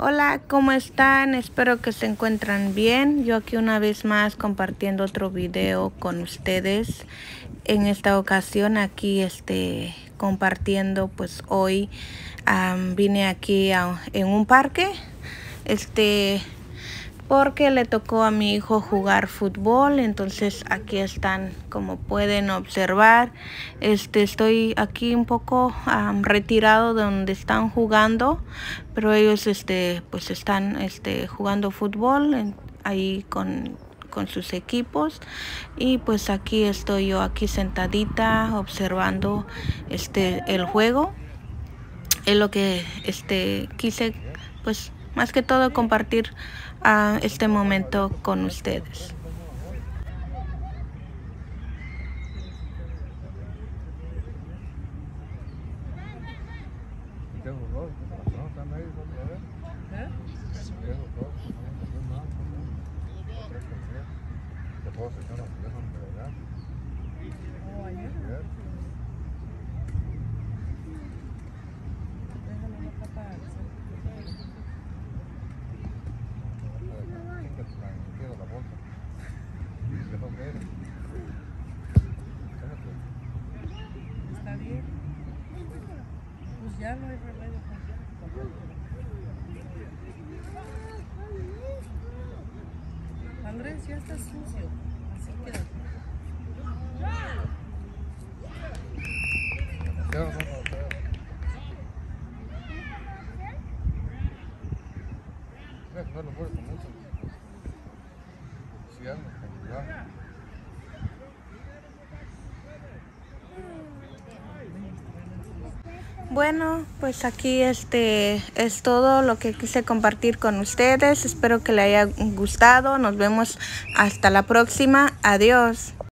Hola, ¿cómo están? Espero que se encuentran bien. Yo aquí una vez más compartiendo otro video con ustedes. En esta ocasión aquí este compartiendo pues hoy vine aquí en un parque. Este porque le tocó a mi hijo jugar fútbol entonces aquí están como pueden observar. Este estoy aquí un poco retirado de donde están jugando pero ellos este pues están este jugando fútbol ahí con con sus equipos. Y pues aquí estoy yo aquí sentadita observando este el juego. Es lo que este quise pues más que todo compartir a este momento con ustedes. Ya no hay remedio. Andrés, ya está sucio. Así queda. No lo mucho. Si Bueno, pues aquí este es todo lo que quise compartir con ustedes. Espero que les haya gustado. Nos vemos hasta la próxima. Adiós.